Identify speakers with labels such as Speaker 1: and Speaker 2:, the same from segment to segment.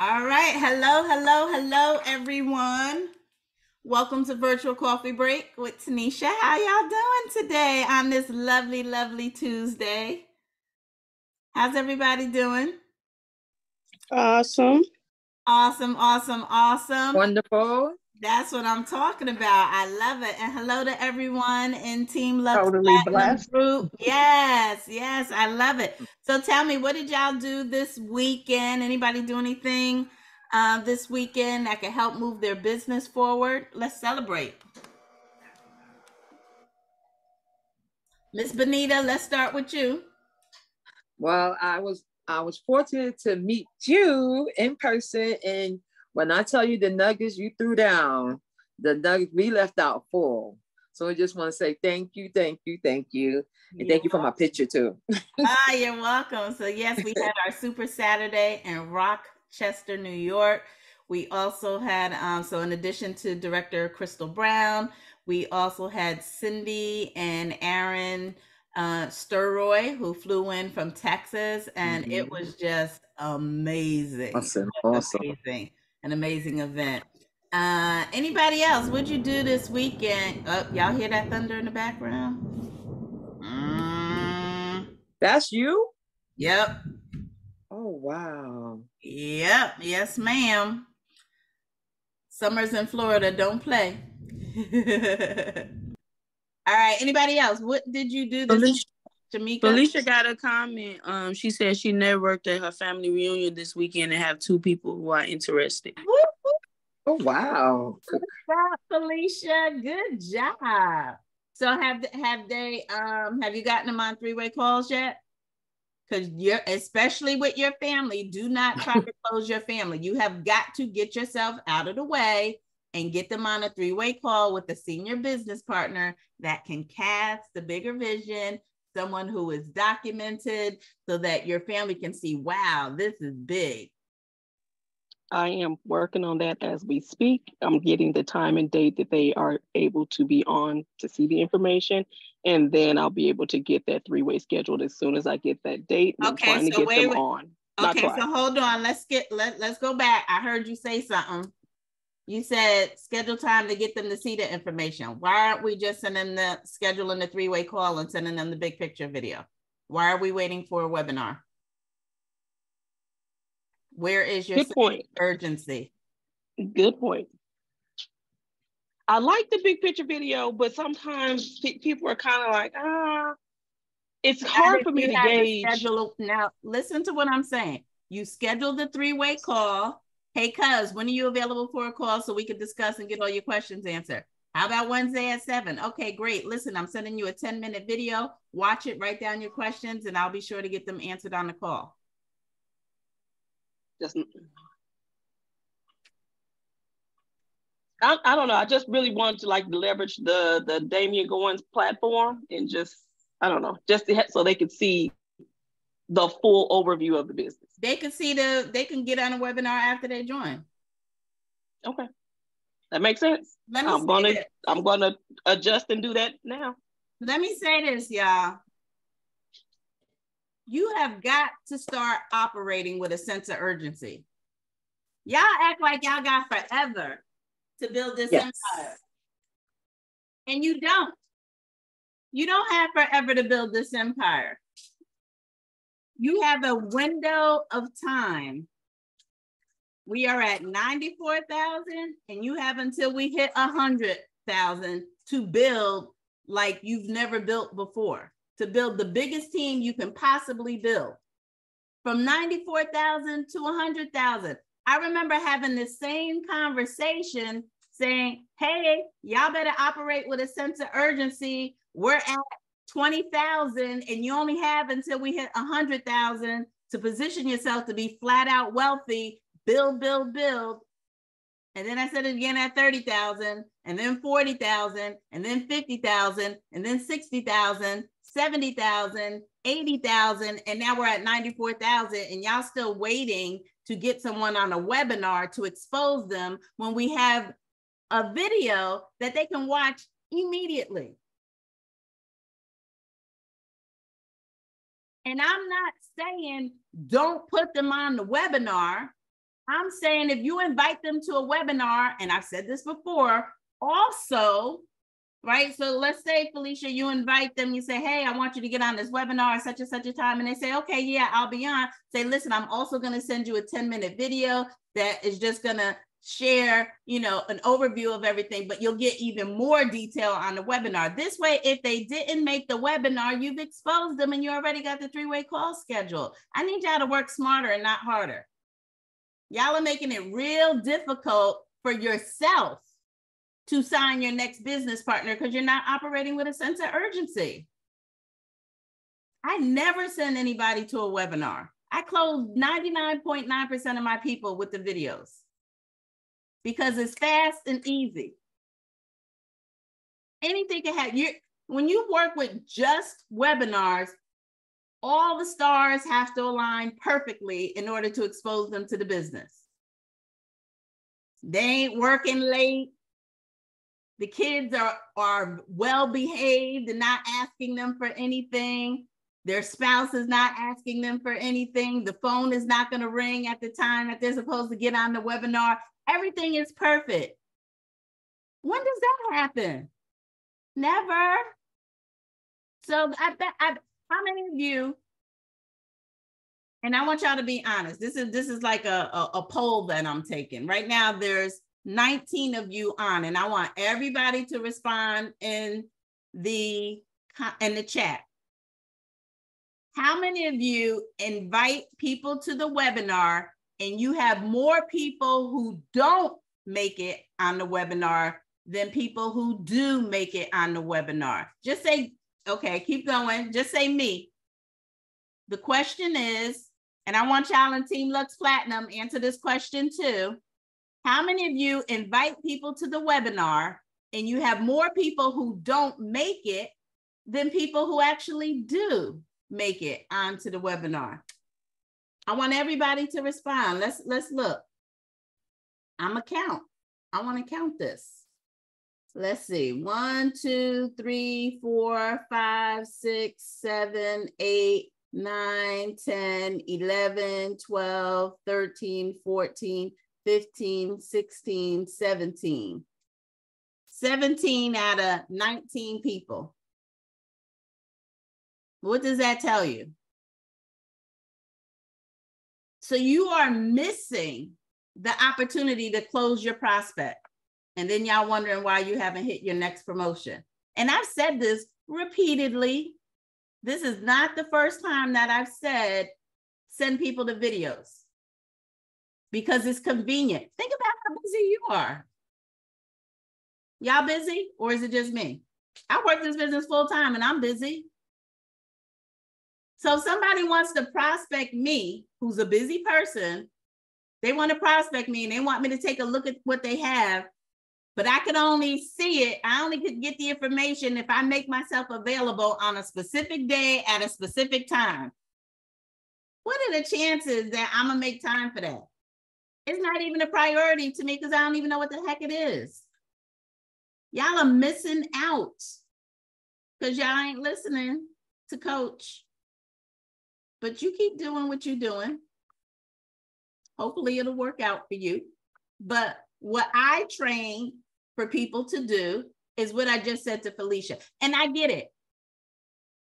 Speaker 1: All right. Hello, hello, hello, everyone. Welcome to Virtual Coffee Break with Tanisha. How y'all doing today on this lovely, lovely Tuesday? How's everybody doing?
Speaker 2: Awesome.
Speaker 1: Awesome, awesome, awesome.
Speaker 3: Wonderful.
Speaker 1: That's what I'm talking about. I love it. And hello to everyone in Team Love
Speaker 2: Totally
Speaker 1: Platinum. Group. Yes, yes, I love it. So tell me, what did y'all do this weekend? Anybody do anything uh, this weekend that can help move their business forward? Let's celebrate. Miss Benita, let's start with you.
Speaker 3: Well, I was I was fortunate to meet you in person, and when I tell you the nuggets you threw down, the nuggets we left out full. So I just want to say thank you, thank you, thank you, and thank you for my picture too.
Speaker 1: ah, you're welcome. So yes, we had our Super Saturday in Rochester, New York. We also had um, so in addition to director Crystal Brown, we also had Cindy and Aaron uh, Sturroy who flew in from Texas, and it
Speaker 3: Mhm.
Speaker 1: was just amazing.
Speaker 3: Awesome, awesome.
Speaker 1: amazing, an amazing event. Uh, anybody else? What'd you do this weekend? Oh, y'all hear that thunder in the background? Mm,
Speaker 3: That's you?
Speaker 1: yep.
Speaker 3: Oh wow.
Speaker 1: Yep, yes, ma'am. Summers in Florida don't play. All right, anybody else? What did you do this
Speaker 2: Felicia, Felicia got a comment. Um, she said she networked at her family reunion this weekend and have two people who are interested.
Speaker 1: Whoop, whoop,
Speaker 3: Oh wow.
Speaker 1: Good job, Felicia. Good job. So have have they um have you gotten them on three-way calls yet? Because you're especially with your family, do not try to close your family. You have got to get yourself out of the way and get them on a three-way call with a senior business partner that can cast the bigger vision, someone who is documented so that your family can see, wow, this is big.
Speaker 4: I am working on that as we speak. I'm getting the time and date that they are able to be on to see the information. And then I'll be able to get that three-way scheduled as soon as I get that date. I'm
Speaker 1: Okay,
Speaker 4: trying to
Speaker 1: so
Speaker 4: get
Speaker 1: wait,
Speaker 4: them
Speaker 1: wait.
Speaker 4: on.
Speaker 1: Okay, so hold on. Let's get let let's go back. I heard you say something. You said schedule time to get them to see the information. Why aren't we just sending the scheduling the three-way call and sending them the big picture video? Why are we waiting for a webinar? Where is your
Speaker 4: Good point.
Speaker 1: urgency?
Speaker 4: Good point. I like the big picture video, but sometimes pe- people are kind of like, ah, it's hard for me to gauge.
Speaker 1: schedule- Now, listen to what I'm saying. You schedule the three-way call. Hey, cuz, when are you available for a call so we can discuss and get all your questions answered? How about Wednesday at seven? Okay, great. Listen, I'm sending you a 10 minute video. Watch it, write down your questions, and I'll be sure to get them answered on the call.
Speaker 4: Just, I, I don't know. I just really wanted to like leverage the the Damien Goins platform and just I don't know, just to so they could see the full overview of the business.
Speaker 1: They can see the, they can get on a webinar after they join.
Speaker 4: Okay, that makes sense.
Speaker 1: Let me
Speaker 4: I'm gonna
Speaker 1: this.
Speaker 4: I'm gonna adjust and do that now.
Speaker 1: Let me say this, y'all. You have got to start operating with a sense of urgency. Y'all act like y'all got forever to build this
Speaker 3: Yes.
Speaker 1: empire. And you don't. You don't have forever to build this empire. You have a window of time. We are at 94,000 and you have until we hit 100,000 to build like you've never built before, to build the biggest team you can possibly build. From 94,000 to 100,000. I remember having the same conversation saying, hey, y'all better operate with a sense of urgency. We're at 20,000 and you only have until we hit 100,000 to position yourself to be flat out wealthy, build, build, build. And then I said it again at 30,000 and then 40,000 and then 50,000 and then 60,000, 70,000, 80,000. And now we're at 94,000 and y'all still waiting to get someone on a webinar to expose them when we have a video that they can watch immediately. And I'm not saying don't put them on the webinar. I'm saying if you invite them to a webinar, and I've said this before, also, right? So let's say, Felicia, you invite them, you say, Hey, I want you to get on this webinar at such and such a time. And they say, Okay, yeah, I'll be on. Say, listen, I'm also going to send you a 10 minute video that is just going to share, you know, an overview of everything, but you'll get even more detail on the webinar. This way, if they didn't make the webinar, you've exposed them and you already got the three-way call scheduled. I need y'all to work smarter and not harder. Y'all are making it real difficult for yourself to sign your next business partner because you're not operating with a sense of urgency. I never send anybody to a webinar. I close 99.9% of my people with the videos because it's fast and easy. Anything can happen. You when you work with just webinars, all the stars have to align perfectly in order to expose them to the business. They ain't working late. The kids are, are well behaved and not asking them for anything. Their spouse is not asking them for anything. The phone is not going to ring at the time that they're supposed to get on the webinar. Everything is perfect. When does that happen? Never. So I bet I, how many of you, and I want y'all to be honest, this is this is like a, a, a poll that I'm taking. Right now, there's 19 of you on, and I want everybody to respond in the in the chat. How many of you invite people to the webinar and you have more people who don't make it on the webinar than people who do make it on the webinar. Just say, okay, keep going. Just say me. The question is, and I want y'all in Team Lux Platinum answer this question too. How many of you invite people to the webinar and you have more people who don't make it than people who actually do make it onto the webinar? I want everybody to respond. Let's let's look. I'm a count. I want to count this. Let's see. One, two, three, four, five, six, seven, eight, nine, 10, 11, 12, 13, 14, 15, 16, 17. 17 out of 19 people. What does that tell you? So you are missing the opportunity to close your prospect. And then y'all wondering why you haven't hit your next promotion. And I've said this repeatedly. This is not the first time that I've said send people to videos because it's convenient. Think about how busy you are. Y'all busy or is it just me? I work this business full time and I'm busy. So somebody wants to prospect me, who's a busy person, they want to prospect me and they want me to take a look at what they have, but I can only see it. I only could get the information if I make myself available on a specific day at a specific time. What are the chances that I'm gonna make time for that? It's not even a priority to me because I don't even know what the heck it is. Y'all are missing out because y'all ain't listening to coach but you keep doing what you're doing. Hopefully, it'll work out for you. But what I train for people to do is what I just said to Felicia. And I get it.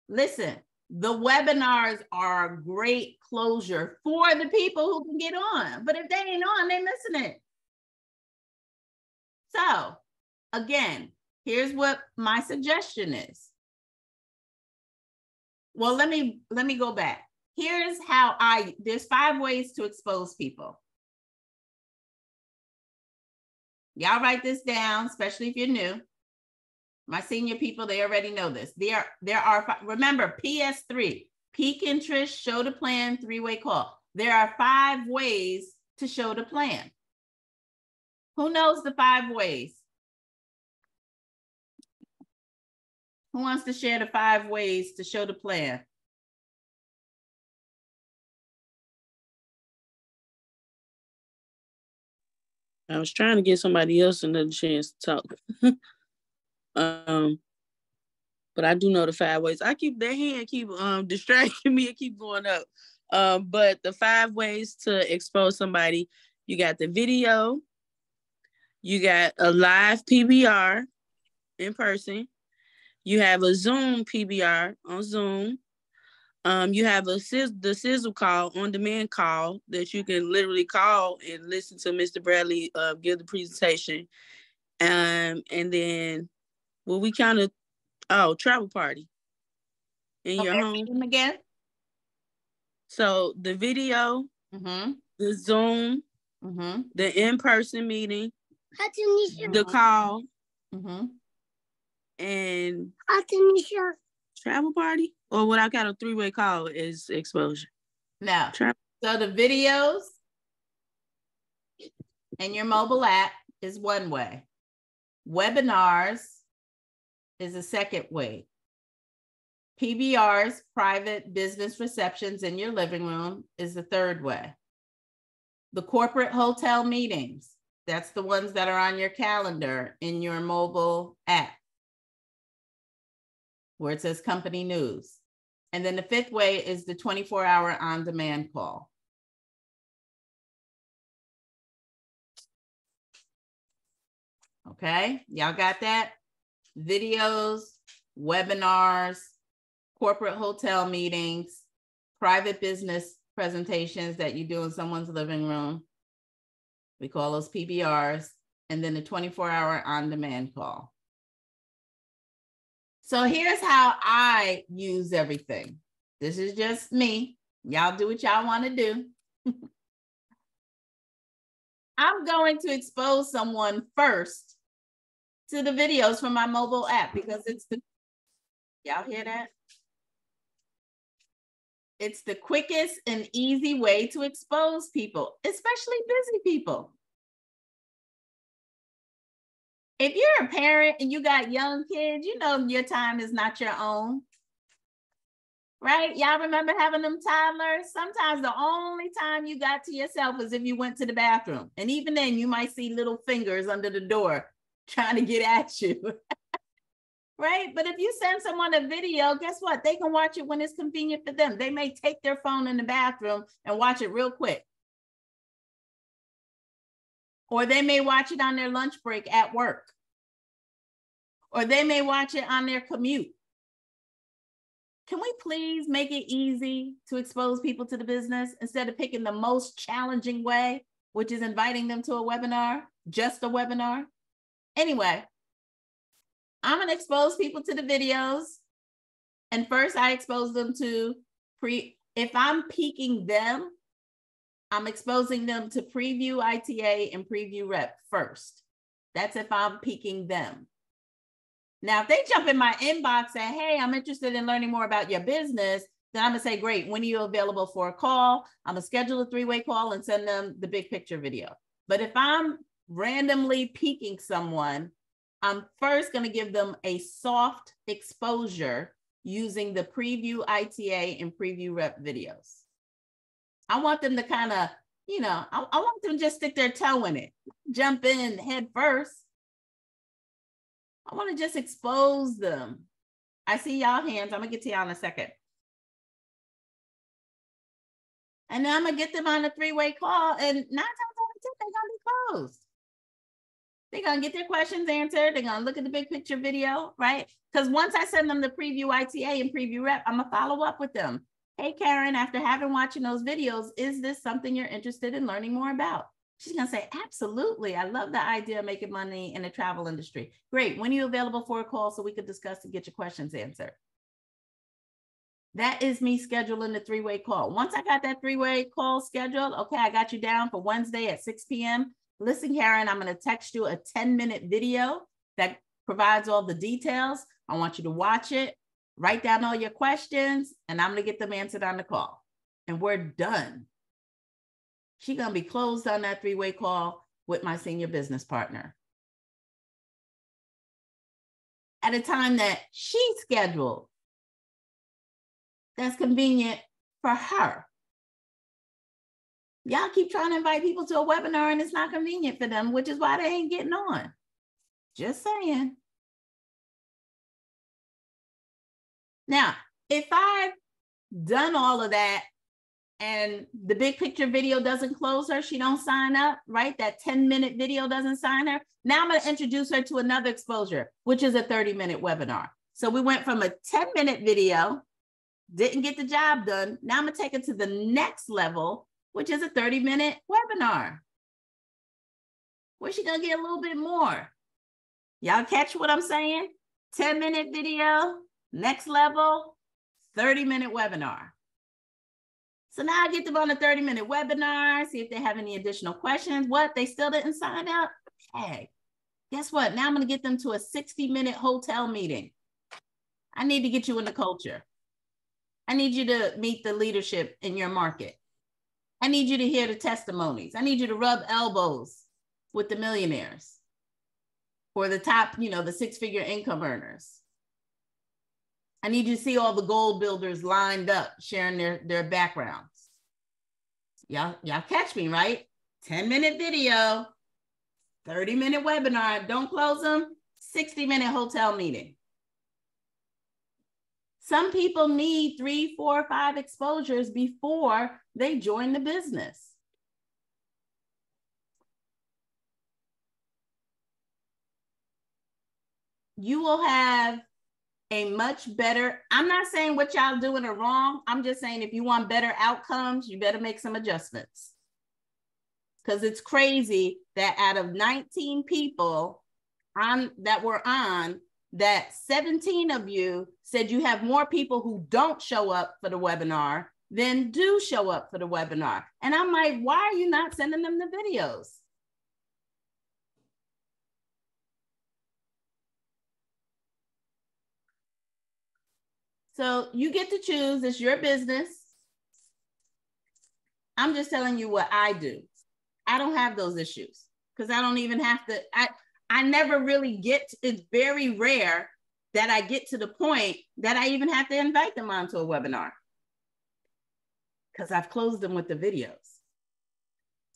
Speaker 1: Listen, the webinars are a great closure for the people who can get on. But if they ain't on, they missing it. So again, here's what my suggestion is. Well, let me let me go back here's how I, there's five ways to expose people. Y'all write this down, especially if you're new. My senior people, they already know this. There, there are, five, remember, PS3, peak interest, show the plan, three-way call. There are five ways to show the plan. Who knows the five ways? Who wants to share the five ways to show the plan?
Speaker 2: I was trying to get somebody else another chance to talk. um, but I do know the five ways. I keep that hand keep um distracting me and keep going up. Um, but the five ways to expose somebody you got the video, you got a live PBR in person, you have a Zoom PBR on Zoom. Um, you have a the sizzle call on demand call that you can literally call and listen to Mr. Bradley uh, give the presentation. Um, and then will we kind of oh travel party in okay, your home
Speaker 1: again?
Speaker 2: So the video, mm-hmm. the Zoom, mm-hmm. the in-person meeting, the call, mm-hmm. and travel party, or what I got a three-way call is exposure.
Speaker 1: Now, so the videos and your mobile app is one way. Webinars is a second way. PBRs, private business receptions in your living room, is the third way. The corporate hotel meetings, that's the ones that are on your calendar in your mobile app where it says company news. And then the fifth way is the 24 hour on demand call. Okay, y'all got that? Videos, webinars, corporate hotel meetings, private business presentations that you do in someone's living room. We call those PBRs, and then the 24 hour on demand call. So here's how I use everything. This is just me. Y'all do what y'all want to do. I'm going to expose someone first to the videos from my mobile app because it's the, y'all hear that? It's the quickest and easy way to expose people, especially busy people. If you're a parent and you got young kids, you know your time is not your own. Right? Y'all remember having them toddlers? Sometimes the only time you got to yourself was if you went to the bathroom. And even then, you might see little fingers under the door trying to get at you. right? But if you send someone a video, guess what? They can watch it when it's convenient for them. They may take their phone in the bathroom and watch it real quick. Or they may watch it on their lunch break at work. Or they may watch it on their commute. Can we please make it easy to expose people to the business instead of picking the most challenging way, which is inviting them to a webinar, just a webinar? Anyway, I'm gonna expose people to the videos. And first I expose them to pre, if I'm peaking them, I'm exposing them to preview ITA and preview rep first. That's if I'm peaking them. Now, if they jump in my inbox and hey, I'm interested in learning more about your business, then I'm gonna say, great, when are you available for a call? I'm gonna schedule a three-way call and send them the big picture video. But if I'm randomly peaking someone, I'm first going to give them a soft exposure using the preview ITA and preview rep videos. I want them to kind of, you know, I, I, want them to just stick their toe in it, jump in head first. I want to just expose them. I see y'all hands. I'm to get to y'all in a second. And then I'm to get them on a three way call, and nine times out of 10, they're to be closed. They're gonna get their questions answered. They're gonna look at the big picture video, right? Because once I send them the preview ITA and preview rep, I'm gonna follow up with them. Hey, Karen, after having watching those videos, is this something you're interested in learning more about? She's gonna say, absolutely. I love the idea of making money in the travel industry. Great. When are you available for a call so we could discuss and get your questions answered? That is me scheduling the three-way call. Once I got that three-way call scheduled, okay, I got you down for Wednesday at 6 p.m listen, Karen, I'm going to text you a 10 minute video that provides all the details. I want you to watch it, write down all your questions, and I'm going to get them answered on the call. And we're done. She's going to be closed on that three way call with my senior business partner. At a time that she scheduled that's convenient for her. Y'all keep trying to invite people to a webinar and it's not convenient for them, which is why they ain't getting on. Just saying. Now, if I've done all of that and the big picture video doesn't close her, she don't sign up, right? That 10 minute video doesn't sign her. Now I'm going to introduce her to another exposure, which is a 30 minute webinar. So we went from a 10 minute video, didn't get the job done. Now I'm going to take it to the next level, which is a 30 minute webinar. Where's she going to get a little bit more? Y'all catch what I'm saying? 10 minute video, next level, 30 minute webinar. So now I get them on a 30 minute webinar, see if they have any additional questions. What? They still didn't sign up? Hey, guess what? Now I'm going to get them to a 60 minute hotel meeting. I need to get you in the culture. I need you to meet the leadership in your market. I need you to hear the testimonies. I need you to rub elbows with the millionaires or the top, you know, the six figure income earners. I need you to see all the gold builders lined up sharing their, their backgrounds. Y'all, y'all catch me, right? 10 minute video, 30 minute webinar. Don't close them. 60 minute hotel meeting. Some people need three, four, five exposures before they join the business. You will have a much better, I'm not saying what y'all doing are wrong. I'm just saying if you want better outcomes, you better make some adjustments. Because it's crazy that out of 19 people on that were on, that 17 of you said you have more people who don't show up for the webinar than do show up for the webinar. And I'm like, why are you not sending them the videos? So you get to choose, it's your business. I'm just telling you what I do. I don't have those issues because I don't even have to, I, I never really get, To, it's very rare that I get to the point that I even have to invite them onto a webinar because I've closed them with the videos.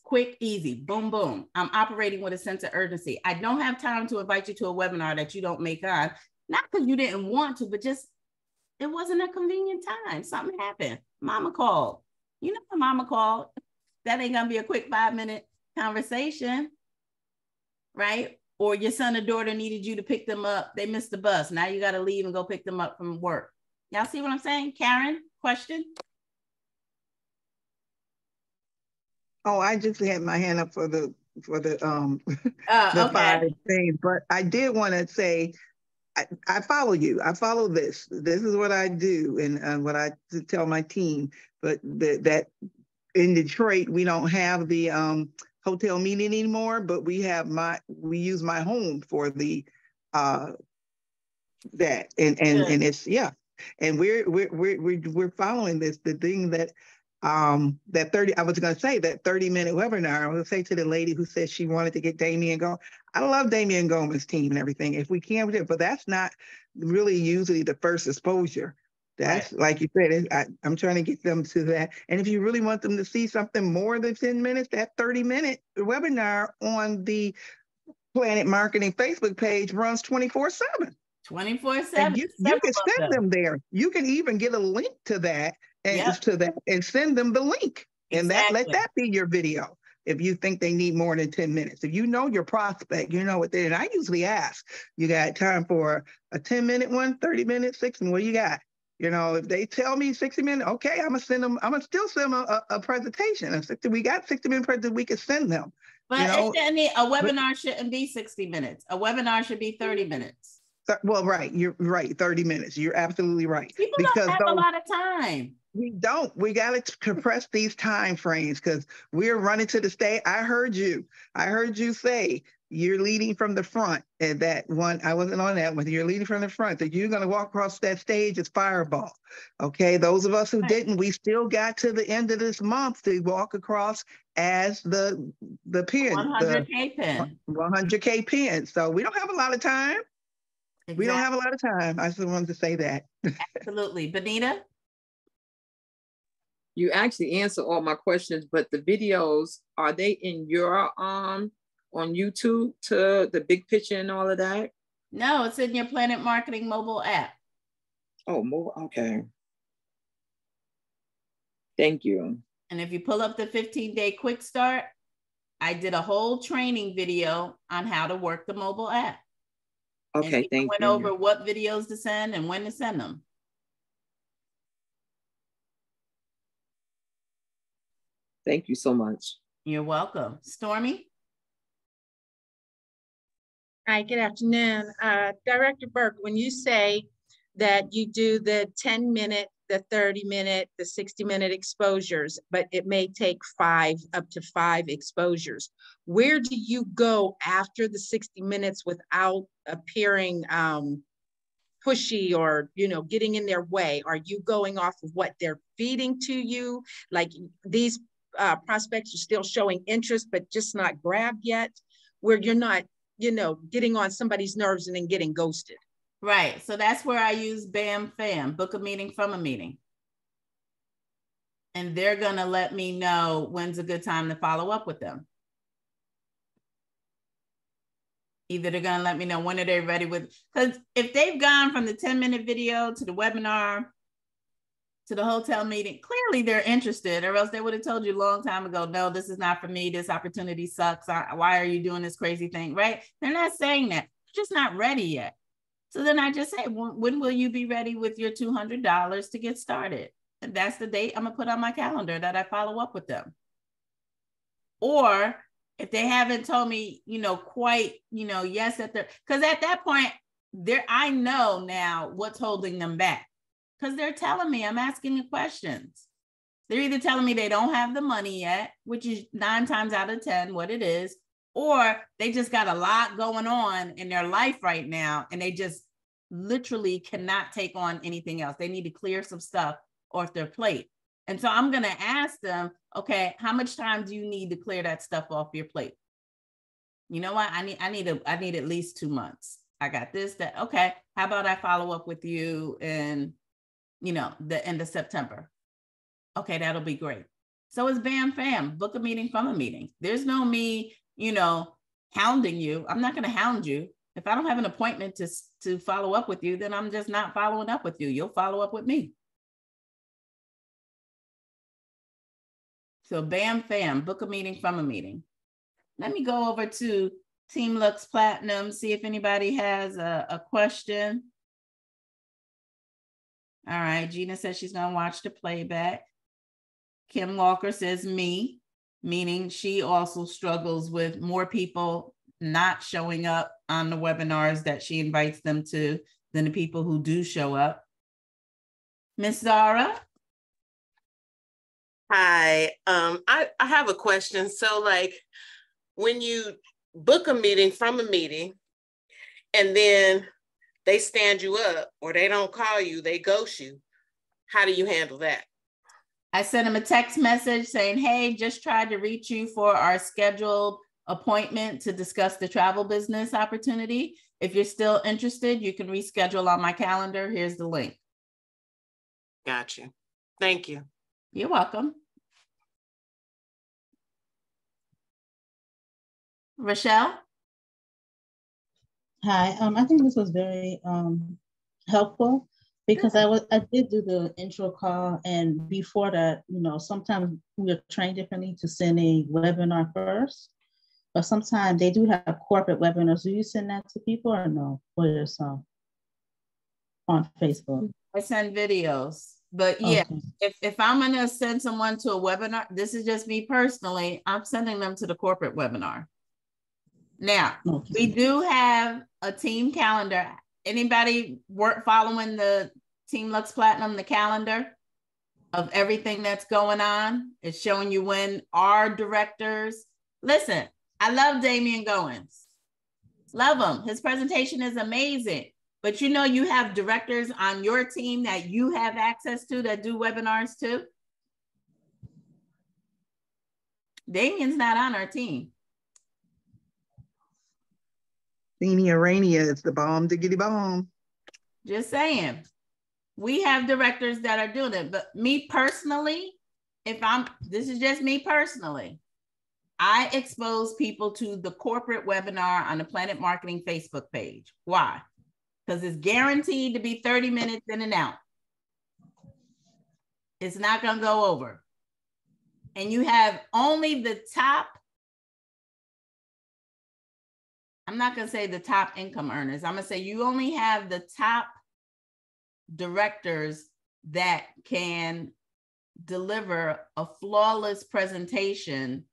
Speaker 1: Quick, easy, boom, boom. I'm operating with a sense of urgency. I don't have time to invite you to a webinar that you don't make on, not because you didn't want to, but just it wasn't a convenient time. Something happened. Mama called. You know, mama called. That ain't gonna be a quick five minute conversation, right? Or your son or daughter needed you to pick them up. They missed the bus. Now you got to leave and go pick them up from work. Y'all see what I'm saying? Karen, question?
Speaker 5: Oh, I just had my hand up for the for the um uh, the okay. five things, but I did want to say I, I, follow you. I follow this. This is what I do and, and what I tell my team. But the, that in Detroit, we don't have the um, hotel meeting anymore, but we have my, we use my home for the, uh, that. And, and, and it's, yeah. And we're, we're, we're, we're following this, the thing that um, that 30, I was going to say that 30 minute webinar. I was going to say to the lady who said she wanted to get Damien Goins. I love Damien Gomez's team and everything. If we can, we do, but that's not really usually the first exposure. That's right. like you said, I, am trying to get them to that. And if you really want them to see something more than 10 minutes, that 30 minute webinar on the PlanNet Marketing Facebook page runs 24 7.
Speaker 1: 24 7.
Speaker 5: You, you can send them there. You can even get a link to that and yep. to that and send them the link. And exactly. that let that be your video. If you think they need more than 10 minutes. If you know your prospect, you know what they and I usually ask, you got time for a 10 minute one, 30 minutes, 60, what do you got? You know, if they tell me 60 minutes, okay, I'm gonna send them, I'm gonna still send them a, a, presentation. And 60, we got 60 minute presentation, we could send them.
Speaker 1: But you know? a webinar but, shouldn't be 60 minutes. A webinar should be 30 minutes.
Speaker 5: Well, right, you're right, 30 minutes. You're absolutely right.
Speaker 1: People because don't have those, a lot of time.
Speaker 5: We don't. We got to compress these time frames because we're running to the stage. I heard you. I heard you say you're leading from the front. And that one, I wasn't on that one. You're leading from the front. That you're going to walk across that stage as fireball. Okay. Those of us who didn't, we still got to the end of this month to walk across as the the pin.
Speaker 1: 100K pin.
Speaker 5: 100K pin. So we don't have a lot of time. Exactly. We don't have a lot of time. I just wanted to say that.
Speaker 1: Absolutely. Benita?
Speaker 3: You actually answer all my questions, but the videos, are they in your um on YouTube to the big picture and all of that?
Speaker 1: No, it's in your PlanNet Marketing mobile app.
Speaker 3: Oh, mobile. Okay. Thank you.
Speaker 1: And if you pull up the 15 day quick start, I did a whole training video on how to work the mobile app.
Speaker 3: Okay, thank
Speaker 1: went
Speaker 3: you.
Speaker 1: Went over what videos to send and when to send them.
Speaker 3: Thank you so much.
Speaker 1: You're welcome. Stormy?
Speaker 6: Hi, good afternoon. Uh, Director Burke, when you say that you do the 10 minute, the 30 minute, the 60 minute exposures, but it may take five, up to five exposures. Where do you go after the 60 minutes without appearing um, pushy or, you know, getting in their way? Are you going off of what they're feeding to you? Like these uh, prospects are still showing interest, but just not grabbed yet, where you're not, you know, getting on somebody's nerves and then getting ghosted.
Speaker 1: Right. So that's where I use BAM FAM, book a meeting from a meeting. And they're going to let me know when's a good time to follow up with them. Either they're going to let me know when are they ready with, because if they've gone from the 10 minute video to the webinar to the hotel meeting, clearly they're interested, or else they would have told you a long time ago, no, this is not for me. This opportunity sucks. Why are you doing this crazy thing? Right? They're not saying that. They're just not ready yet. So then I just say, when will you be ready with your $200 to get started? And that's the date I'm gonna put on my calendar that I follow up with them. Or if they haven't told me, you know, quite, you know, yes, at the, because at that point, there, I know now what's holding them back because they're telling me I'm asking the questions. They're either telling me they don't have the money yet, which is nine times out of 10 what it is, or they just got a lot going on in their life right now and they just literally cannot take on anything else. They need to clear some stuff off their plate. And so I'm going to ask them, okay, how much time do you need to clear that stuff off your plate? You know what? I need I need a I need at least 2 months. I got this that okay, how about I follow up with you in you know, the end of September? Okay, that'll be great. So it's bam fam, book a meeting from a meeting. There's no me you know, hounding you. I'm not going to hound you. If I don't have an appointment to, to follow up with you, then I'm just not following up with you. You'll follow up with me. So bam, fam, book a meeting from a meeting. Let me go over to Team Lux Platinum, see if anybody has a, a question. All right, Gina says she's gonna watch the playback. Kim Walker says me meaning she also struggles with more people not showing up on the webinars that she invites them to than the people who do show up. Miss Zara?
Speaker 7: Hi, um, I, I have a question. So like when you book a meeting from a meeting and then they stand you up or they don't call you, they ghost you, how do you handle that?
Speaker 1: I sent him a text message saying, Hey, just tried to reach you for our scheduled appointment to discuss the travel business opportunity. If you're still interested, you can reschedule on my calendar. Here's the link.
Speaker 7: Got you. Thank you.
Speaker 1: You're welcome. Rochelle?
Speaker 8: Hi, um, I think this was very um, helpful because I was I did do the intro call and before that, you know, sometimes we are trained differently to send a webinar first, but sometimes they do have corporate webinars. Do you send that to people or no for yourself on Facebook?
Speaker 1: I send videos, but yeah, okay. if, if I'm gonna send someone to a webinar, this is just me personally, I'm sending them to the corporate webinar. Now, okay. we do have a team calendar anybody work following the Team Lux Platinum, the calendar of everything that's going on? It's showing you when our directors. Listen, I love Damian Goins. Love him. His presentation is amazing. But you know, you have directors on your team that you have access to that do webinars too. Damian's not on our team.
Speaker 5: Senior Arania is the bomb diggity bomb.
Speaker 1: Just saying. We have directors that are doing it. But me personally, if I'm this is just me personally, I expose people to the corporate webinar on the PlanNet Marketing Facebook page. Why? Because it's guaranteed to be 30 minutes in and out. It's not going to go over. and you have only the top, I'm not going to say the top income earners. I'm going to say you only have the top directors that can deliver a flawless presentation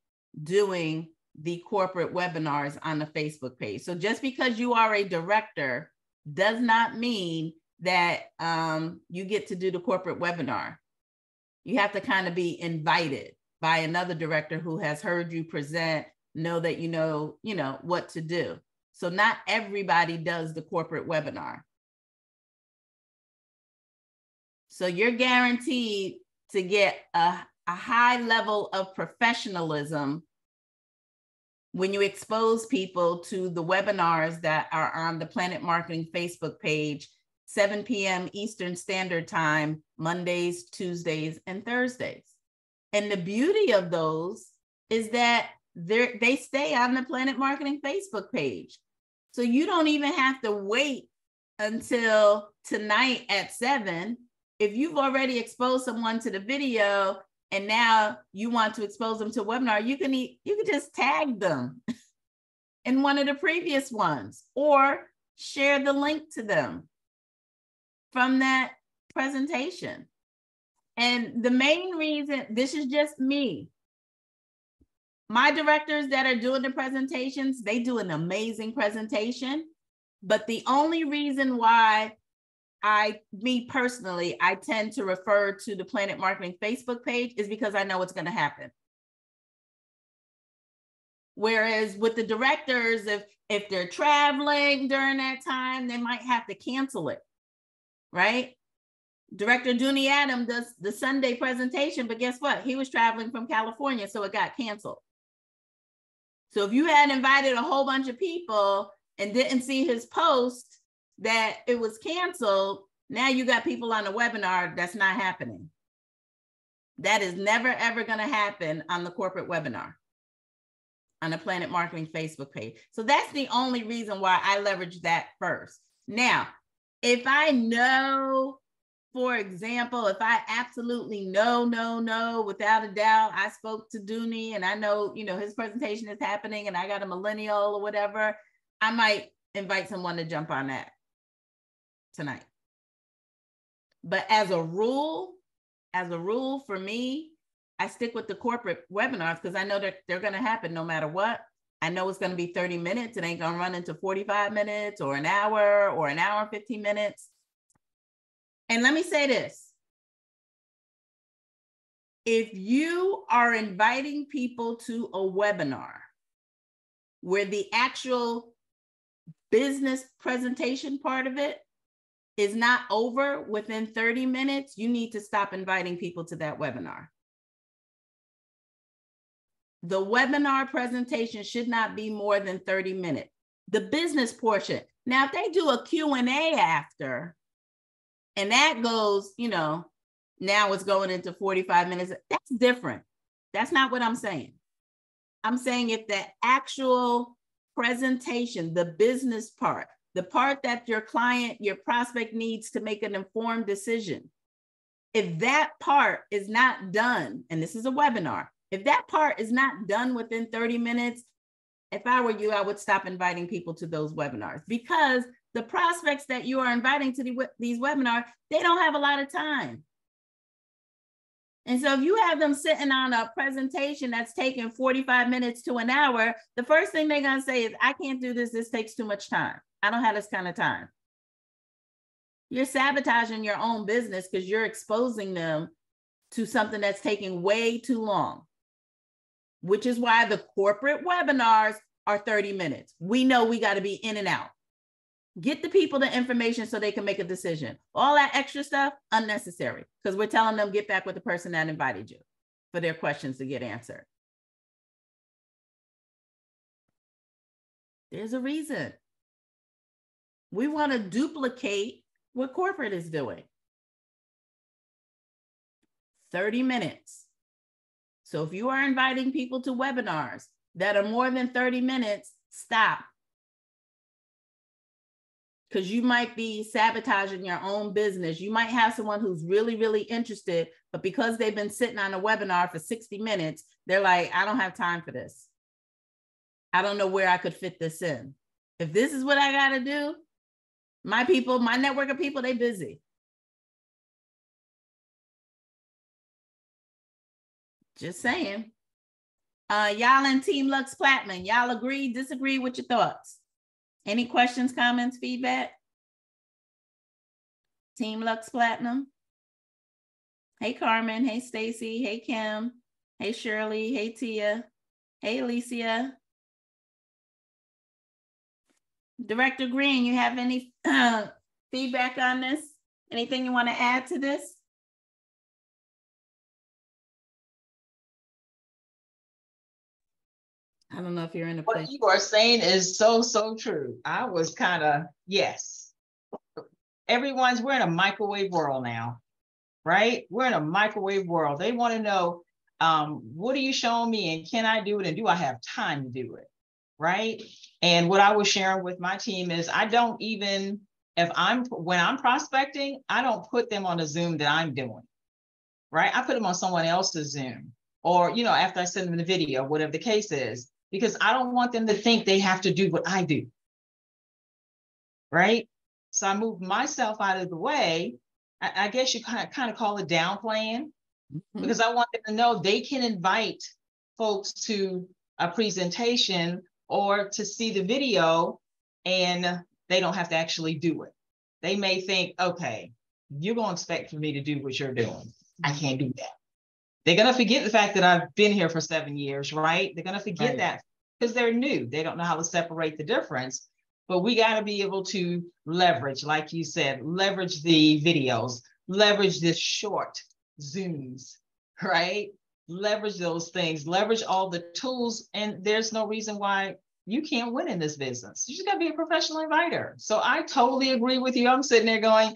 Speaker 1: doing the corporate webinars on the Facebook page. So just because you are a director does not mean that um, you get to do the corporate webinar. You have to kind of be invited by another director who has heard you present, know that you know, you know what to do. So not everybody does the corporate webinar. So you're guaranteed to get a, a high level of professionalism when you expose people to the webinars that are on the PlanNet Marketing Facebook page, 7 p.m. Eastern Standard Time, Mondays, Tuesdays, and Thursdays. And the beauty of those is that they stay on the PlanNet Marketing Facebook page. So you don't even have to wait until tonight at 7 if you've already exposed someone to the video and now you want to expose them to a webinar, you can you can just tag them in one of the previous ones or share the link to them from that presentation. And the main reason, this is just me. My directors that are doing the presentations, they do an amazing presentation. But the only reason why I, me personally, I tend to refer to the PlanNet Marketing Facebook page is because I know what's going to happen. Whereas with the directors, if if they're traveling during that time, they might have to cancel it, right? Director Dooney Adam does the Sunday presentation, but guess what? He was traveling from California, so it got canceled. So if you had invited a whole bunch of people and didn't see his post, that it was canceled, now you got people on a webinar that's not happening. That is never ever going to happen on the corporate webinar on the PlanNet Marketing Facebook page. So that's the only reason why I leverage that first. Now, if I know, for example, if I absolutely know, no, no, without a doubt, I spoke to Dooney and I know, you know, his presentation is happening and I got a millennial or whatever, I might invite someone to jump on that tonight. But as a rule, as a rule for me, I stick with the corporate webinars because I know that they're going to happen no matter what. I know it's going to be 30 minutes. It ain't going to run into 45 minutes or an hour or an hour and 15 minutes. And let me say this. If you are inviting people to a webinar where the actual business presentation part of it is not over within 30 minutes, you need to stop inviting people to that webinar. The webinar presentation should not be more than 30 minutes. The business portion. Now, if they do a Q&A after, and that goes, you know, now it's going into 45 minutes, that's different. That's not what I'm saying. I'm saying if the actual presentation, the business part, the part that your client, your prospect needs to make an informed decision. If that part is not done, and this is a webinar, if that part is not done within 30 minutes, if I were you, I would stop inviting people to those webinars because the prospects that you are inviting to the, these webinars, they don't have a lot of time. And so if you have them sitting on a presentation that's taking 45 minutes to an hour, the first thing they're to say is, I can't do this. This takes too much time. I don't have this kind of time. You're sabotaging your own business because you're exposing them to something that's taking way too long, which is why the corporate webinars are 30 minutes. We know we got to be in and out. Get the people the information so they can make a decision. All that extra stuff, unnecessary, because we're telling them get back with the person that invited you for their questions to get answered. There's a reason. We want to duplicate what corporate is doing. 30 minutes. So if you are inviting people to webinars that are more than 30 minutes, stop. Because you might be sabotaging your own business. You might have someone who's really, really interested, But because they've been sitting on a webinar for 60 minutes, they're like, I don't have time for this. I don't know where I could fit this in. If this is what I got to do, my people, my network of people, they busy. Just saying. Uh, y'all and Team Lux Platinum, y'all agree, disagree with your thoughts? Any questions, comments, feedback? Team Lux Platinum. Hey, Carmen. Hey, Stacy. Hey, Kim. Hey, Shirley. Hey, Tia. Hey, Alicia. Director Green, you have any uh, feedback on this? Anything you want to add to this? I don't know if you're in a
Speaker 9: place. What you are saying is so, so true. I was kind of, yes. Everyone's, we're in a microwave world now, right? We're in a microwave world. They want to know, um, what are you showing me and can I do it and do I have time to do it? Right. And what I was sharing with my team is I don't even, if I'm, when I'm prospecting, I don't put them on a Zoom that I'm doing. Right. I put them on someone else's Zoom or, you know, after I send them the video, whatever the case is, because I don't want them to think they have to do what I do. Right. So I moved myself out of the way. I, I guess you kind of kind of call it downplaying mm-hmm. because I want them to know they can invite folks to a presentation or to see the video and they don't have to actually do it. They may think, okay, you're going to expect for me to do what you're doing. I can't do that. They're going to forget the fact that I've been here for seven years, right? They're going to forget right. that because they're new. They don't know how to separate the difference. But we got to be able to leverage, like you said, leverage the videos, leverage the short Zooms, right? leverage those things, leverage all the tools, and there's no reason why you can't win in this business. You just got to be a professional inviter. So I totally agree with you. I'm sitting there going,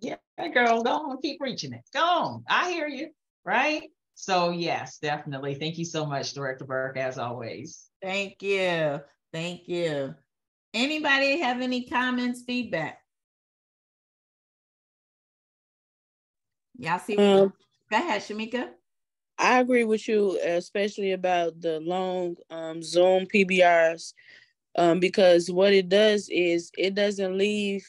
Speaker 9: yeah, girl, go on, keep reaching it. Go on. I hear you. Right. So yes, definitely. Thank you so much, Director Burke, as always.
Speaker 1: Thank you. Thank you. Anybody have any comments, feedback? Y'all see? Um, Go ahead, Shamika.
Speaker 2: I agree with you, especially about the long um, Zoom PBRs, um, because what it does is it doesn't leave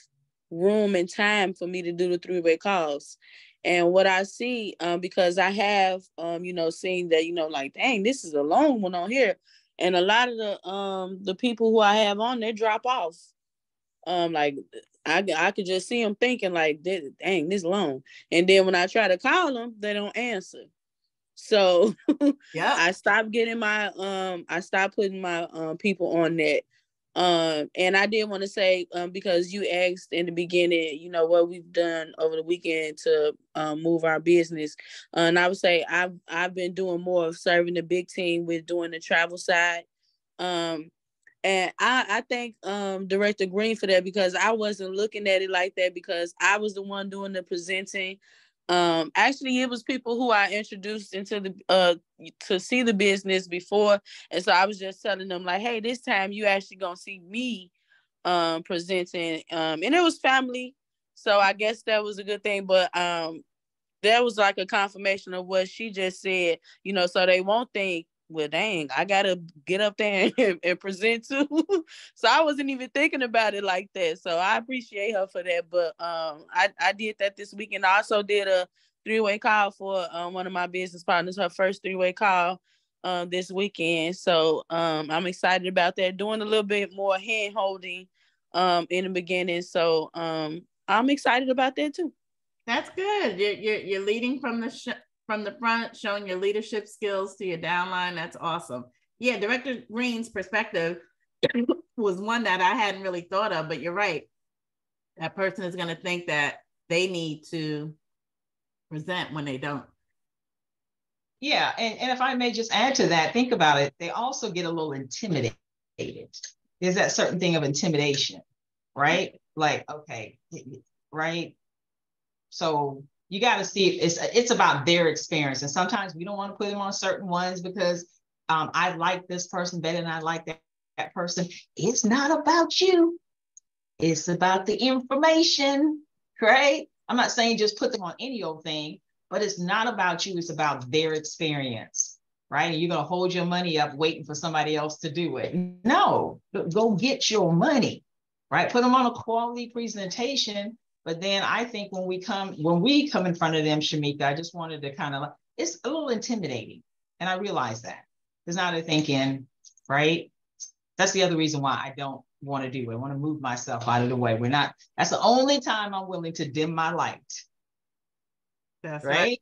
Speaker 2: room and time for me to do the three way calls. And what I see, um, because I have, um, you know, seen that, you know, like, dang, this is a long one on here, and a lot of the um the people who I have on, they drop off. Um, like I I could just see them thinking like, dang, this long, and then when I try to call them, they don't answer. So yeah, I stopped getting my um I stopped putting my um people on that. Um and I did want to say um because you asked in the beginning, you know, what we've done over the weekend to um, move our business. Uh, and I would say I've I've been doing more of serving the big team with doing the travel side. Um and I, I thank um, Director Green for that because I wasn't looking at it like that because I was the one doing the presenting. Um, actually, it was people who I introduced into the uh to see the business before, and so I was just telling them like, "Hey, this time you actually gonna see me um presenting." Um, and it was family, so I guess that was a good thing. But um, that was like a confirmation of what she just said, you know, so they won't think well, dang, I gotta get up there and, and present too. so I wasn't even thinking about it like that. So I appreciate her for that. But um, I I did that this weekend. I also did a three way call for um, one of my business partners. Her first three way call um, this weekend. So um, I'm excited about that. Doing a little bit more hand holding um, in the beginning. So um, I'm excited about that too.
Speaker 1: That's good. You're, you're, you're leading from the sh- from the front, showing your leadership skills to your downline. That's awesome. Yeah, Director Green's perspective was one that I hadn't really thought of, but you're right. That person is going to think that they need to present when they don't.
Speaker 9: Yeah, and, and if I may just add to that, think about it. They also get a little intimidated. There's that certain thing of intimidation, right? Like, okay, right? So you got to see it's it's about their experience and sometimes we don't want to put them on certain ones because um, i like this person better than i like that, that person it's not about you it's about the information right i'm not saying just put them on any old thing but it's not about you, it's about their experience, right? And you're going to hold your money up waiting for somebody else to do it. No, go get your money, right? Put them on a quality presentation. But then I think when we come, when we come in front of them, Shamika, I just wanted to kind of, it's a little intimidating. And I realize that. Because now they're thinking, right? That's the other reason why I don't want to do it. I want to move myself out of the way. We're not, that's the only time I'm willing to dim my light. That's right. right.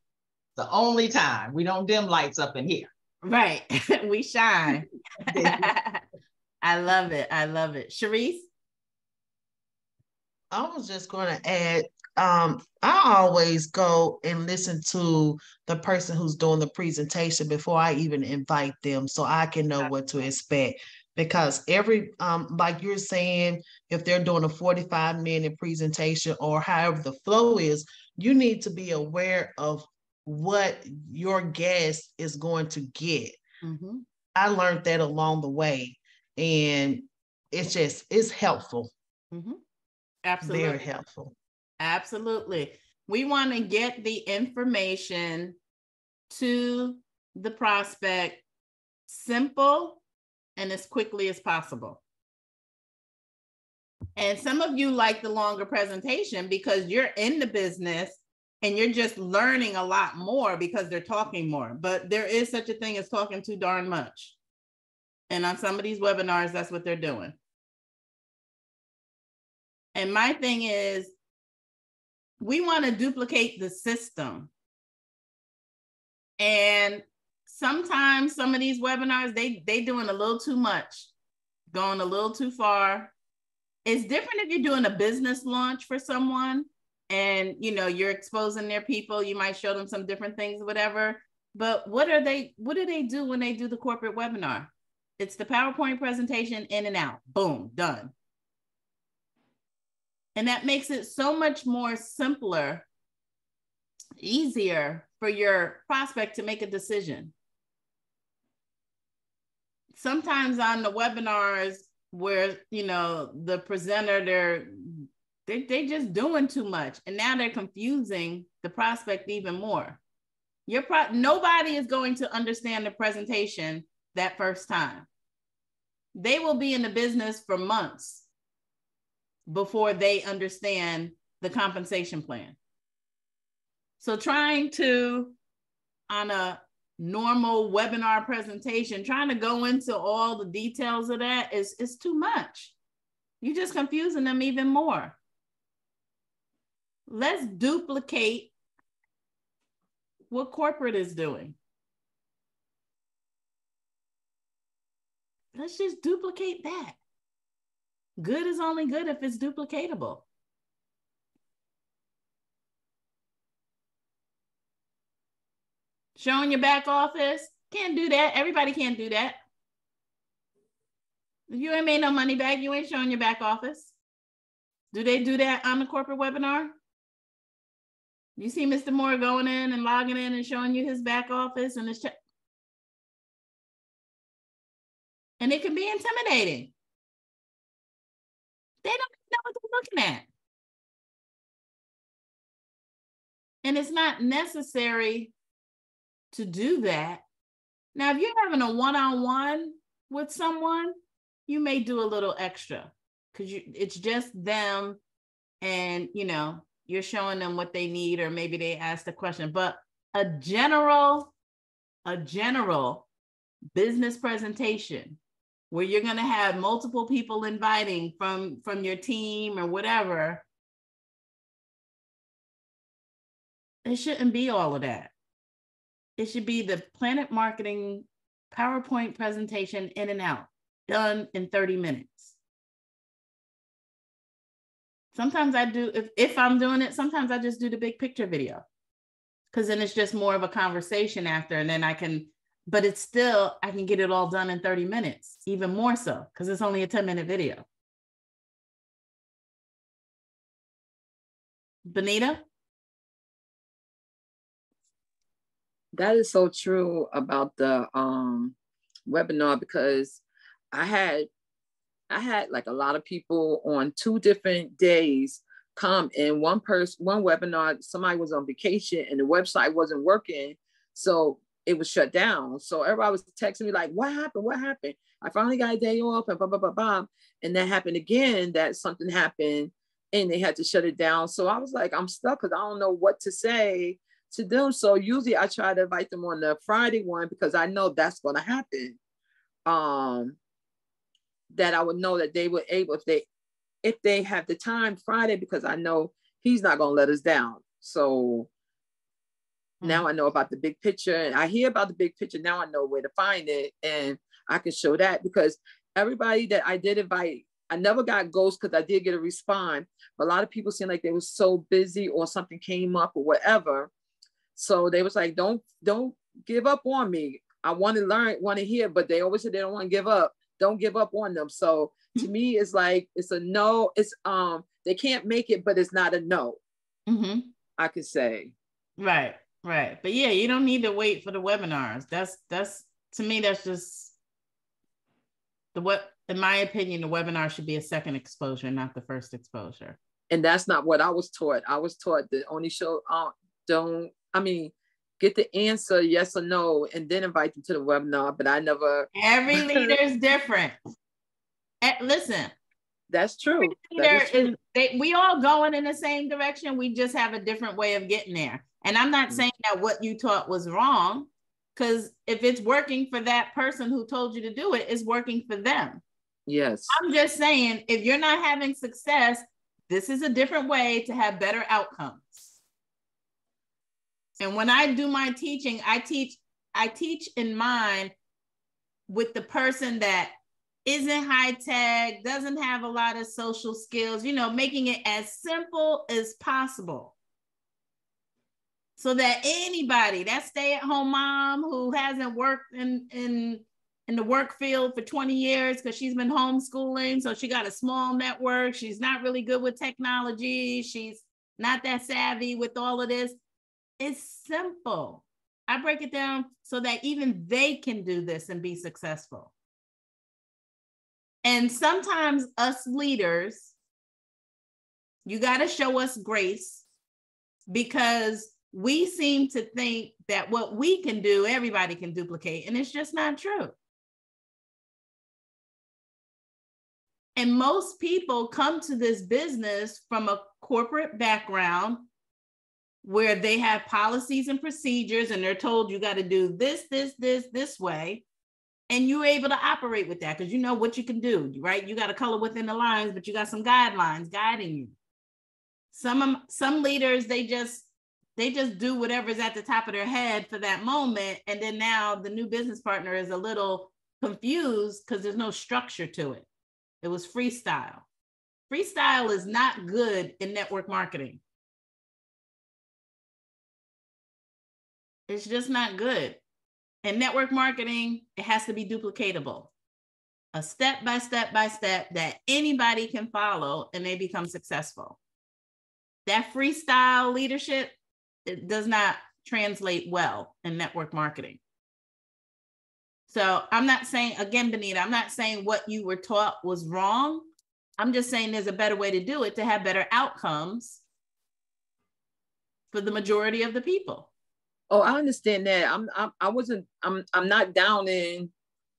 Speaker 9: The only time we don't dim lights up in here.
Speaker 1: Right. we shine. I love it. I love it. Sharice?
Speaker 10: I was just going to add um, I always go and listen to the person who's doing the presentation before I even invite them so I can know what to expect. Because every, um, like you're saying, if they're doing a 45 minute presentation or however the flow is, you need to be aware of what your guest is going to get. Mm-hmm. I learned that along the way, and it's just it's helpful.
Speaker 1: Mm-hmm. Absolutely,
Speaker 10: very helpful.
Speaker 1: Absolutely, we want to get the information to the prospect simple and as quickly as possible. And some of you like the longer presentation because you're in the business and you're just learning a lot more because they're talking more. But there is such a thing as talking too darn much. And on some of these webinars, that's what they're doing. And my thing is, we want to duplicate the system. And sometimes some of these webinars, they they doing a little too much, going a little too far. It's different if you're doing a business launch for someone and you know you're exposing their people you might show them some different things whatever but what are they what do they do when they do the corporate webinar it's the powerpoint presentation in and out boom done and that makes it so much more simpler easier for your prospect to make a decision sometimes on the webinars where you know the presenter they're they they just doing too much, and now they're confusing the prospect even more. Your pro- nobody is going to understand the presentation that first time. They will be in the business for months before they understand the compensation plan. So trying to on a normal webinar presentation, trying to go into all the details of that is, is too much. You're just confusing them even more let's duplicate what corporate is doing. Let's just duplicate that. Good is only good if it's duplicatable. Showing your back office, can't do that. Everybody can't do that. If you ain't made no money back, you ain't showing your back office. Do they do that on the corporate webinar? You see Mr. Moore going in and logging in and showing you his back office and his check. And it can be intimidating. They don't know what they're looking at. And it's not necessary to do that. Now, if you're having a one on one with someone, you may do a little extra because it's just them and, you know, you're showing them what they need, or maybe they asked a question. But a general, a general business presentation where you're going to have multiple people inviting from from your team or whatever. It shouldn't be all of that. It should be the PlanNet Marketing powerpoint presentation in and out done in 30 minutes. Sometimes I do, if, if I'm doing it, sometimes I just do the big picture video. Because then it's just more of a conversation after. And then I can, but it's still, I can get it all done in 30 minutes, even more so because it's only a 10 minute video. Benita?
Speaker 3: That is so true about the um, webinar because I had I had like a lot of people on two different days come and one person, one webinar, somebody was on vacation and the website wasn't working. So it was shut down. So everybody was texting me like, what happened? What happened? I finally got a day off and blah, blah, blah, blah. And that happened again, that something happened and they had to shut it down. So I was like, I'm stuck because I don't know what to say to them. So usually I try to invite them on the Friday one because I know that's going to happen. Um, that I would know that they were able if they if they have the time Friday because I know he's not going to let us down. So. Now I know about the big picture and I hear about the big picture. Now I know where to find it and I can show that because everybody that I did invite I never got ghosts because I did get a response. But a lot of people seemed like they were so busy or something came up or whatever. So they was like, don't don't give up on me. I want to learn, want to hear, but they always said they don't want to give up. Don't give up on them. So to mm-hmm. me, it's like it's a no. It's um they can't make it, but it's not a no. Mm-hmm. I could say.
Speaker 1: Right, right. But yeah, you don't need to wait for the webinars. That's that's to me, that's just the what in my opinion, the webinar should be a second exposure, not the first exposure.
Speaker 3: And that's not what I was taught. I was taught that only show uh, don't, I mean, get the answer yes or no, and then invite them to the webinar. But I never.
Speaker 1: Every leader is different. And listen,
Speaker 3: that's true.
Speaker 1: That is true. Is, they, we all going in the same direction. We just have a different way of getting there. And I'm not mm-hmm. saying that what you taught was wrong, because if it's working for that person who told you to do it, it's working for them.
Speaker 3: Yes.
Speaker 1: I'm just saying, if you're not having success, this is a different way to have better outcomes. And when I do my teaching, I teach, I teach in mind with the person that isn't high tech, doesn't have a lot of social skills, you know, making it as simple as possible. So that anybody, that stay-at-home mom who hasn't worked in, in in the work field for 20 years because she's been homeschooling. So she got a small network. She's not really good with technology. She's not that savvy with all of this. It's simple. I break it down so that even they can do this and be successful. And sometimes us leaders, you got to show us grace because we seem to think that what we can do, everybody can duplicate. And it's just not true. And most people come to this business from a corporate background where they have policies and procedures and they're told you got to do this, this, this, this way. And you're able to operate with that because you know what you can do, right? You got to color within the lines, but you got some guidelines guiding you. Some some leaders, they just they just do whatever's at the top of their head for that moment. And then now the new business partner is a little confused because there's no structure to it. It was freestyle. Freestyle is not good in network marketing. It's just not good. In network marketing, it has to be duplicatable. A step by step by step that anybody can follow and they become successful. That freestyle leadership it does not translate well in network marketing. So I'm not saying, again, Benita, I'm not saying what you were taught was wrong. I'm just saying there's a better way to do it to have better outcomes for the majority of the people.
Speaker 3: Oh, I understand that. I'm, I'm I wasn't I'm I'm not downing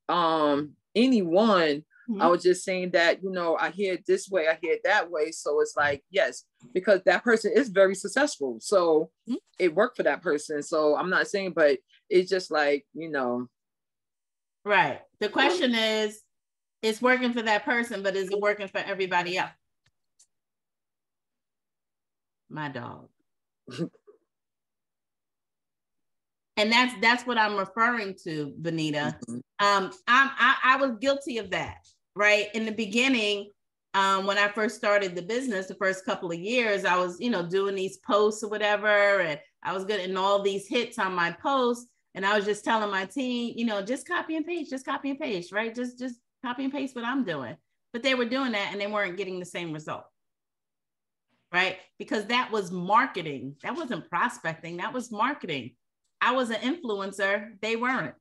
Speaker 3: um anyone. Mm-hmm. I was just saying that, you know, I hear it this way, I hear it that way. So it's like, yes, because that person is very successful. So mm-hmm. it worked for that person. So I'm not saying, but it's just like, you know,
Speaker 1: Right. The question is, it's working for that person, but is it working for everybody else? My dog. and that's that's what I'm referring to, Benita. Mm-hmm. Um, I'm, I, I was guilty of that, right? In the beginning, um, when I first started the business, the first couple of years, I was, you know, doing these posts or whatever, and I was getting all these hits on my posts. And I was just telling my team, you know, just copy and paste, just copy and paste, right? Just just copy and paste what I'm doing. But they were doing that and they weren't getting the same result. Right? Because that was marketing. That wasn't prospecting, that was marketing. I was an influencer, they weren't.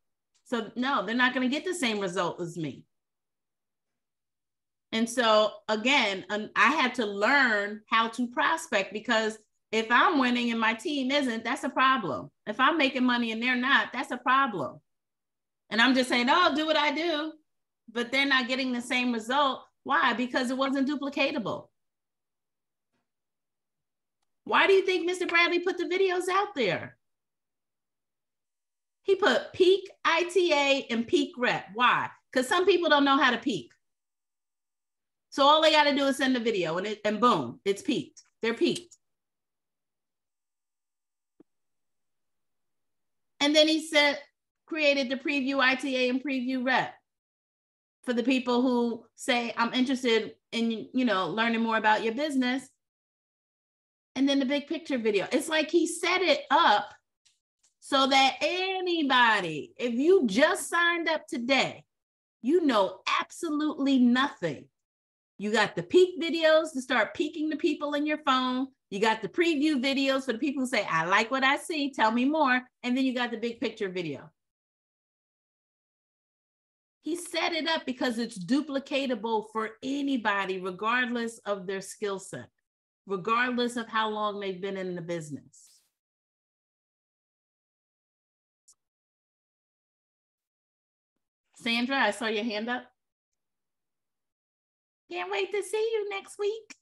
Speaker 1: So no, they're not going to get the same result as me. And so again, um, I had to learn how to prospect because if I'm winning and my team isn't, that's a problem. If I'm making money and they're not, that's a problem. And I'm just saying, oh, do what I do, but they're not getting the same result. Why? Because it wasn't duplicatable. Why do you think Mr. Bradley put the videos out there? He put peek ITA and peek rep. Why? Because some people don't know how to peek. So all they got to do is send a video and it and boom, it's peeked. They're peeked. And then he said, created the preview ITA and preview rep for the people who say, I'm interested in, you know, learning more about your business. And then the big picture video. It's like he set it up so that anybody, if you just signed up today, you know absolutely nothing. You got the peak videos to start peeking the people in your phone. You got the preview videos for the people who say, I like what I see, tell me more. And then you got the big picture video. He set it up because it's duplicatable for anybody, regardless of their skill set, regardless of how long they've been in the business. Sandra, I saw your hand up. Can't wait to see you next week.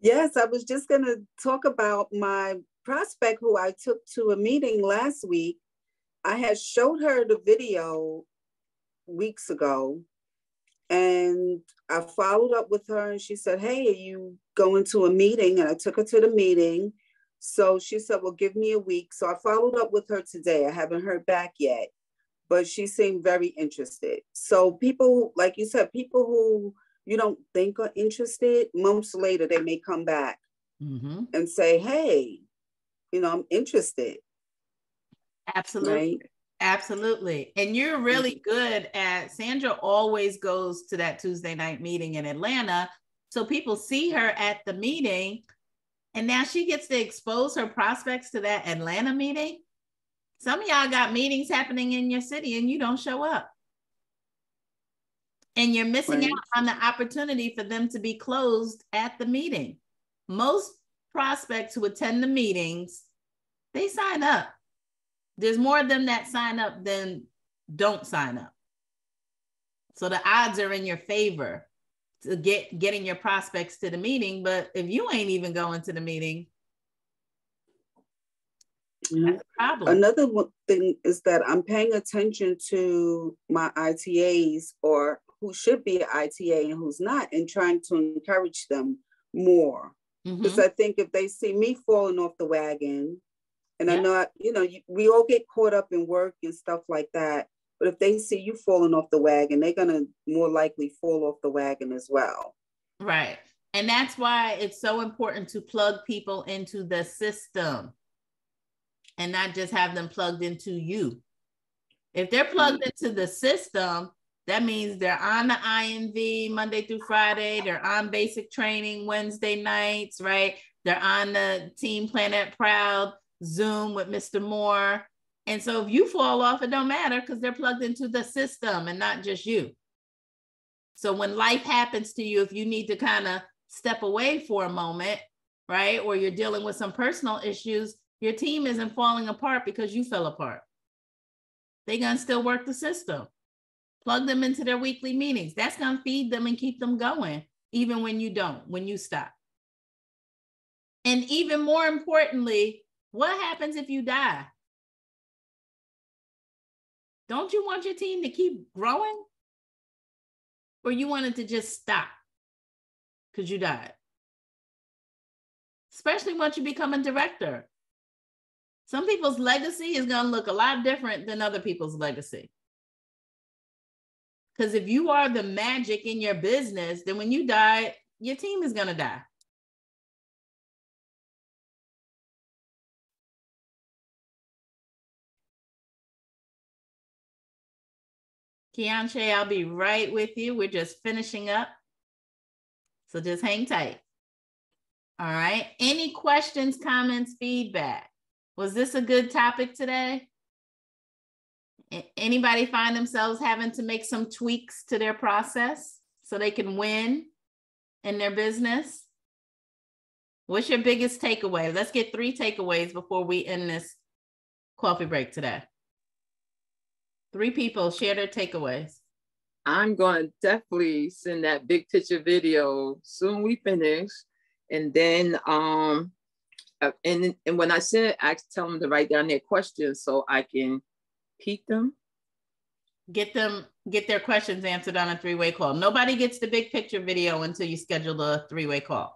Speaker 11: Yes, I was just going to talk about my prospect who I took to a meeting last week. I had showed her the video weeks ago and I followed up with her and she said, Hey, are you going to a meeting? And I took her to the meeting. So she said, Well, give me a week. So I followed up with her today. I haven't heard back yet, but she seemed very interested. So people, like you said, people who you don't think are interested, months later they may come back mm-hmm. and say, "Hey, you know, I'm interested."
Speaker 1: Absolutely. Right? Absolutely. And you're really good at Sandra always goes to that Tuesday night meeting in Atlanta. So people see her at the meeting and now she gets to expose her prospects to that Atlanta meeting. Some of y'all got meetings happening in your city and you don't show up and you're missing right. out on the opportunity for them to be closed at the meeting. Most prospects who attend the meetings, they sign up. There's more of them that sign up than don't sign up. So the odds are in your favor to get getting your prospects to the meeting. But if you ain't even going to the meeting,
Speaker 11: that's a problem. Another thing is that I'm paying attention to my ITAs or who should be an ITA and who's not, and trying to encourage them more. Because mm-hmm. I think if they see me falling off the wagon, and yeah. I know, you know, we all get caught up in work and stuff like that. But if they see you falling off the wagon, they're going to more likely fall off the wagon as well.
Speaker 1: Right. And that's why it's so important to plug people into the system and not just have them plugged into you. If they're plugged mm-hmm. into the system, that means they're on the INV Monday through Friday. They're on basic training Wednesday nights, right? They're on the Team PlanNet Proud Zoom with Mr. Moore. And so if you fall off, it don't matter because they're plugged into the system and not just you. So when life happens to you, if you need to kind of step away for a moment, right? Or you're dealing with some personal issues, your team isn't falling apart because you fell apart. They're going to still work the system plug them into their weekly meetings. That's going to feed them and keep them going, even when you don't, when you stop. And even more importantly, what happens if you die? Don't you want your team to keep growing? Or you want it to just stop because you died? Especially once you become a director. Some people's legacy is going to look a lot different than other people's legacy. Because if you are the magic in your business, then when you die, your team is going to die. Keonche, I'll be right with you. We're just finishing up. So just hang tight. All right. Any questions, comments, feedback? Was this a good topic today? Anybody find themselves having to make some tweaks to their process so they can win in their business? What's your biggest takeaway? Let's get three takeaways before we end this coffee break today. Three people share their takeaways.
Speaker 3: I'm going to definitely send that big picture video soon we finish. And then, um, and, and when I send it, I tell them to write down their questions so I can peek them.
Speaker 1: Get them, get their questions answered on a three-way call. Nobody gets the big picture video until you schedule the three-way call.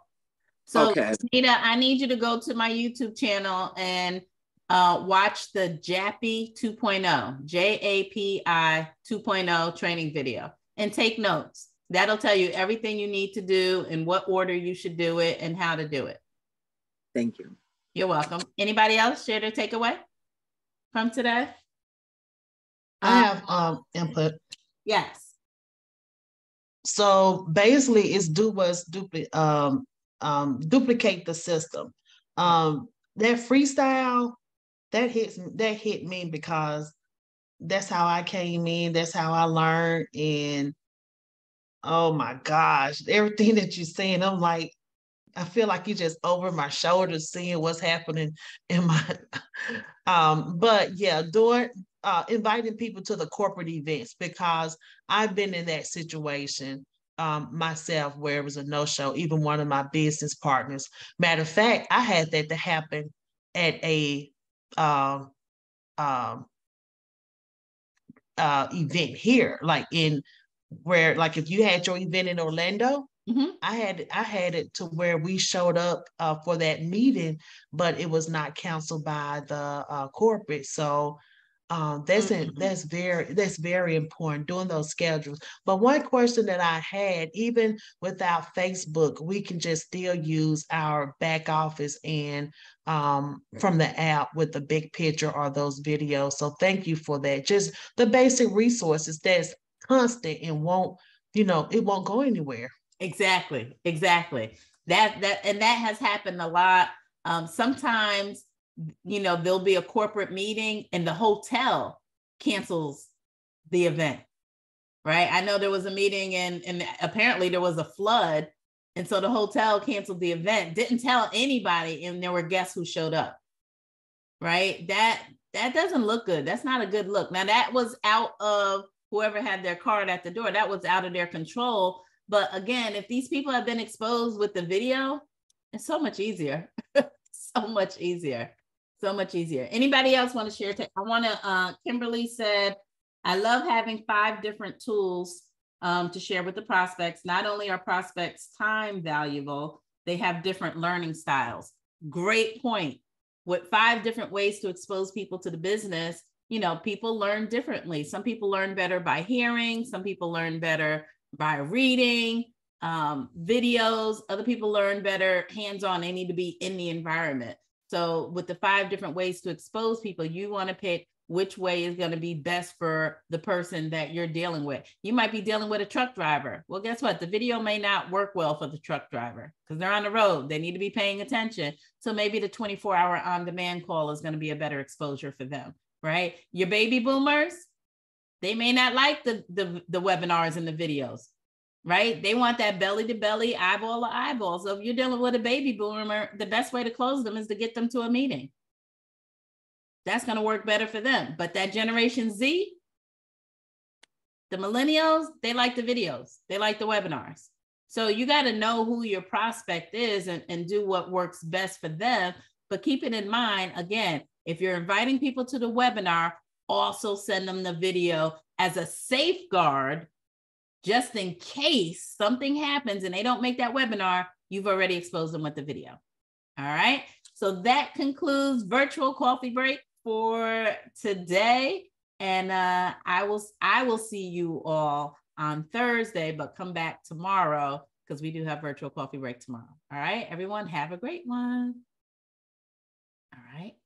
Speaker 1: So okay. Nita, I need you to go to my YouTube channel and uh, watch the JAPI 2.0, J A P I 2.0 training video and take notes. That'll tell you everything you need to do and what order you should do it and how to do it.
Speaker 3: Thank you.
Speaker 1: You're welcome. Anybody else share their takeaway from today?
Speaker 10: I have um, input.
Speaker 1: Yes.
Speaker 10: So basically, it's do what's duplicate um, um, duplicate the system. Um, that freestyle that hits that hit me because that's how I came in. That's how I learned. And oh my gosh, everything that you're saying, I'm like, I feel like you just over my shoulder seeing what's happening in my um, but yeah, doing uh inviting people to the corporate events because I've been in that situation um, myself where it was a no-show, even one of my business partners. Matter of fact, I had that to happen at a um, um, uh, event here, like in where, like if you had your event in Orlando, mm-hmm. I had I had it to where we showed up uh, for that meeting, but it was not canceled by the uh, corporate. So um, that's mm-hmm. that's very that's very important doing those schedules. But one question that I had, even without Facebook, we can just still use our back office and um, from the app with the big picture or those videos. So thank you for that. Just the basic resources that's constant and won't you know it won't go anywhere.
Speaker 1: Exactly, exactly. That that and that has happened a lot. Um, sometimes you know, there'll be a corporate meeting and the hotel cancels the event. Right. I know there was a meeting and, and apparently there was a flood. And so the hotel canceled the event, didn't tell anybody, and there were guests who showed up. Right. That that doesn't look good. That's not a good look. Now that was out of whoever had their card at the door. That was out of their control. But again, if these people have been exposed with the video, it's so much easier. so much easier so much easier. Anybody else want to share? I want to, uh, Kimberly said, I love having five different tools um, to share with the prospects. Not only are prospects time valuable, they have different learning styles. Great point. With five different ways to expose people to the business, you know, people learn differently. Some people learn better by hearing, some people learn better by reading, um, videos, other people learn better hands on. They need to be in the environment. So with the five different ways to expose people, you want to pick which way is going to be best for the person that you're dealing with. You might be dealing with a truck driver. Well, guess what? The video may not work well for the truck driver because they're on the road. They need to be paying attention. So maybe the 24 hour on demand call is going to be a better exposure for them, right? Your baby boomers, they may not like the, the, the webinars and the videos right? They want that belly to belly, eyeball to eyeball. So if you're dealing with a baby boomer, the best way to close them is to get them to a meeting. That's going to work better for them. But that Generation Z, the millennials, they like the videos, they like the webinars. So you got to know who your prospect is and, and do what works best for them. But keep it in mind again, if you're inviting people to the webinar, also send them the video as a safeguard just in case something happens and they don't make that webinar, you've already exposed them with the video. All right. So that concludes virtual coffee break for today. And uh, I will I will see you all on Thursday, but come back tomorrow because we do have virtual coffee break tomorrow. All right, everyone, have a great one. All right.